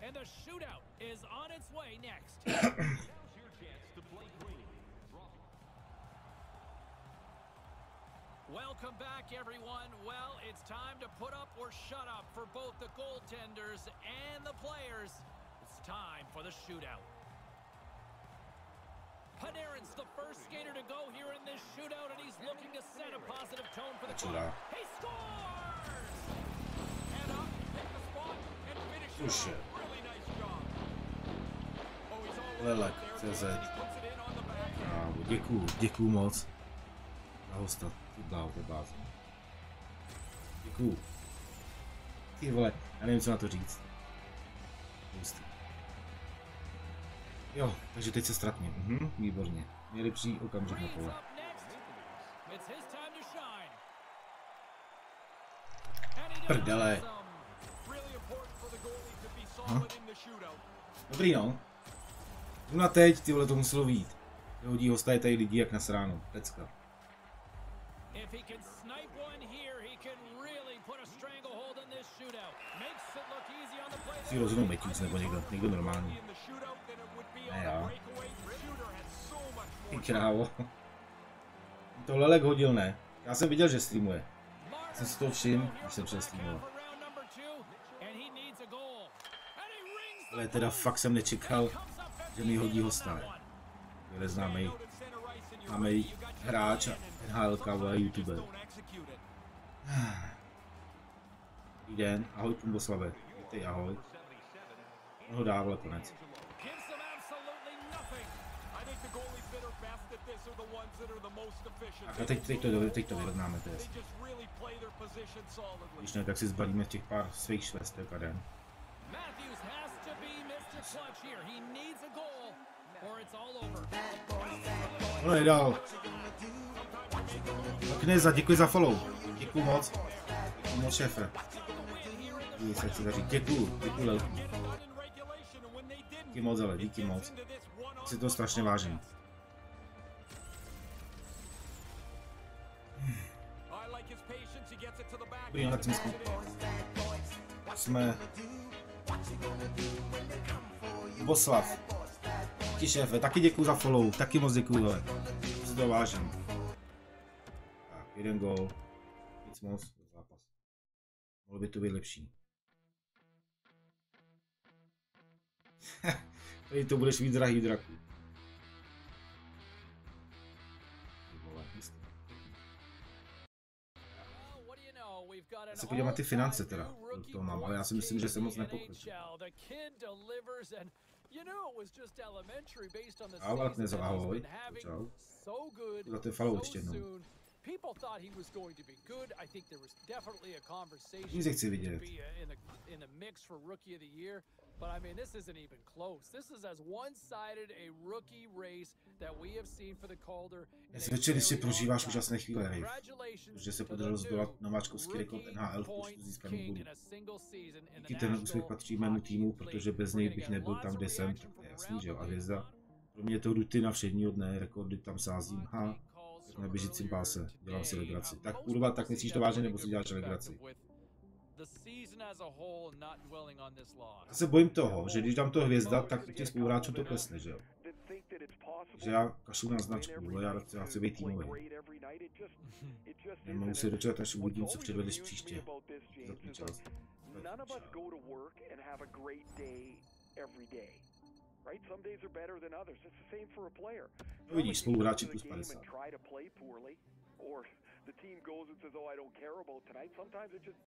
And the shootout is on its way next. Now's your chance to play green. Draw. Welcome back, everyone. Well, it's time to put up or shut up for both the goaltenders and the players. It's time for the shootout. Panarin's the first skater to go here in this shootout, and he's looking to set a positive tone for the club. He scores! And up, hit the spot, and finishes Už off. The backhand. Kámo, děkuju, děkuju moc. Za hosta, bláho, to blázo. Děkuju. Ty vole, já nevím, co na to říct. Hustý. Jo, takže teď se ztratně. Mhm, výborně. Měli přijít okamžik na pole. Prdele. shootout. Dobrý no. Jdu na teď, ty vole, to muselo vít. Hodí hosta je tady lidí jak na sránu. Pecka. Si rozhodnou Matthews nebo někdo, někdo normální. Ne, já. Ty krávo. To Lelek hodil, ne? Já jsem viděl, že streamuje. Martin jsem si to všiml, Here když jsem přestreamoval. Ale teda fakt jsem nečekal, že mi hodí hosta. Je známý, známý hráč a NHL a youtuber. Dobrý den, ahoj Pumboslave. Vítej, ahoj. On ho dával konec. A teď, teď, to, teď to vyrovnáme, to je. Když ne, tak si zbalíme těch pár svých švestek a den. No nedal. Kneza, děkuji za follow. Děkuji moc. Moc, šéfe. Děkuji, se chci zaříct. Děkuji, děkuji didn't, Díky moc, ale díky moc. Si to strašně vážím. I like his patience. Boslav. Ti šéfe, taky děkuji za follow, taky moc děkuji, hele. Si to vážím. Tak, jeden gol. Nic moc zápas. Mohlo by to být lepší. Tady to budeš víc drahý draku. Ty vole, hustý. Well, what do You know it was just elementary based on the season he's been having. so good. Co? Co? People thought he was going to be good. I think there was definitely a conversation to be uh, in the in the mix for rookie of the year. But I mean, this isn't even close. This is as one-sided a rookie race that we have seen for the Calder. prožíváš time. úžasné chvíle, Rave. Protože se podařilo zdolat nováčkovský rekord NHL v počtu získaných bodů. Díky ten úspěch patří mému týmu, protože bez něj bych nebyl tam, kde jsem, tak to je jasný, že jo, a hvězda. Pro mě je to rutina všedního dne, rekordy tam sázím, ha, na běžícím páse, dělám si legraci. Tak kurva, tak myslíš to vážně, nebo si děláš legraci? Já se bojím toho, že když dám to hvězda, tak u těch spoluhráčů to klesne, že jo. Že já kašlu na značku, ale já, já chci být týmový. Nemohu se dočkat, až uvidím, co předvedeš příště. Za every day. Right? Some days are better than others. It's the same for a player. Uvidíš spoluhráči Sometimes it just